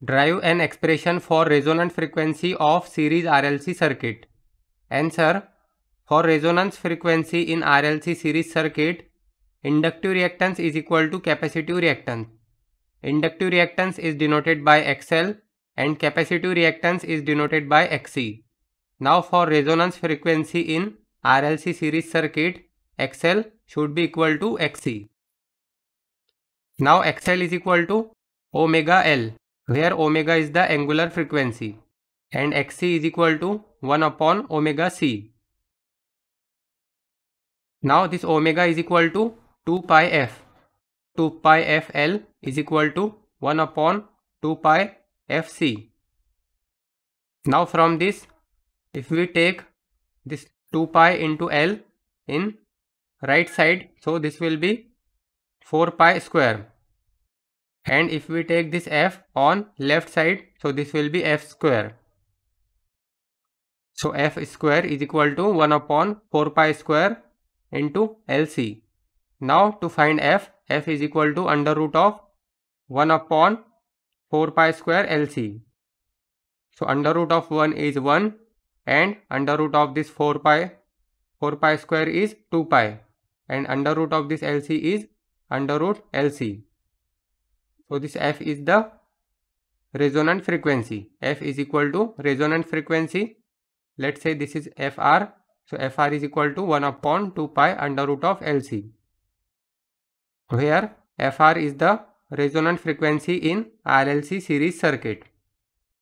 Derive an expression for resonant frequency of series RLC circuit. Answer For resonance frequency in RLC series circuit, inductive reactance is equal to capacitive reactance. Inductive reactance is denoted by XL and capacitive reactance is denoted by XC. Now for resonance frequency in RLC series circuit, XL should be equal to XC. Now XL is equal to omega L where omega is the angular frequency and xc is equal to 1 upon omega c. Now this omega is equal to 2 pi f. 2 pi fl is equal to 1 upon 2 pi fc. Now from this if we take this 2 pi into l in right side so this will be 4 pi square and if we take this f on left side so this will be f square. So f square is equal to 1 upon 4 pi square into lc now to find f f is equal to under root of 1 upon 4 pi square lc so under root of 1 is 1 and under root of this 4 pi 4 pi square is 2 pi. And under root of this lc is under root lc so this f is the resonant frequency. f is equal to resonant frequency. Let's say this is fr. So fr is equal to 1 upon 2 pi under root of lc. Where fr is the resonant frequency in RLC series circuit.